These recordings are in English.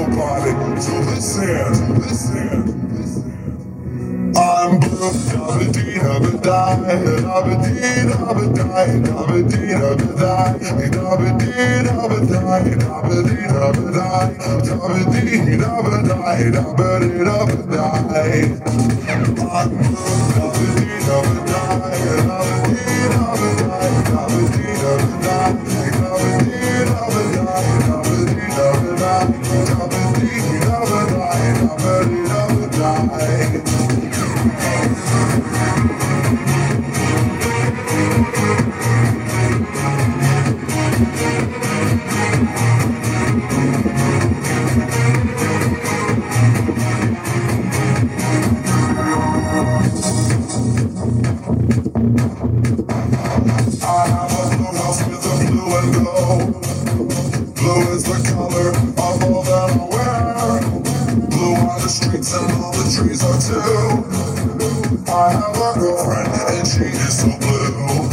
nobody to listen, listen. I'm blue, dabba dee dabba die, dabba dee dabba die, dabba dee dabba die, dabba dee dabba Thank Blue are the streets and all the trees are too. I have a girlfriend and she is so blue.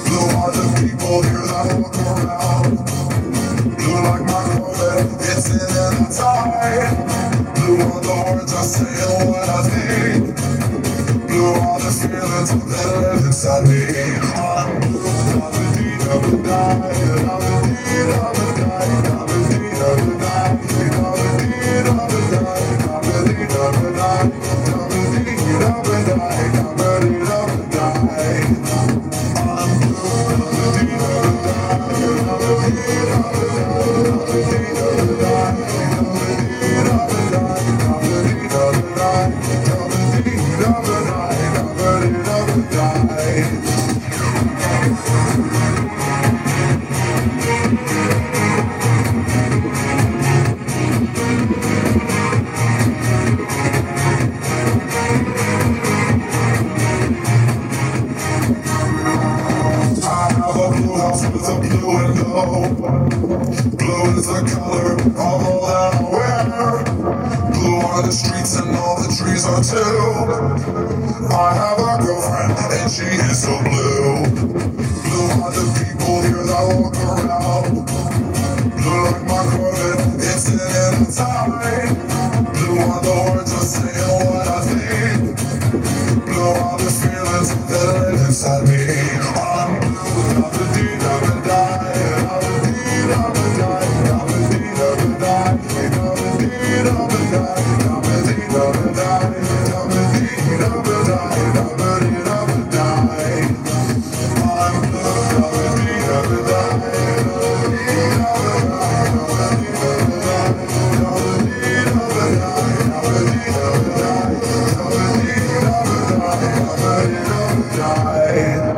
Blue are the people here that walk around. Blue like my Corvette, it's in and tight. Blue are the words I say and what I think. Blue are the feelings that live inside me. I'm blue, dabba dee dabba die, dabba dee house with a blue. Blue is the color of all that I wear. Blue are the streets and all the trees are too. I have a girlfriend and she is so blue. Blue are the people here that walk around. Blue like my Corvette, it's in and tight. Blue are the words I say and what I think. Blue are the feelings that live inside me. burn, don't die.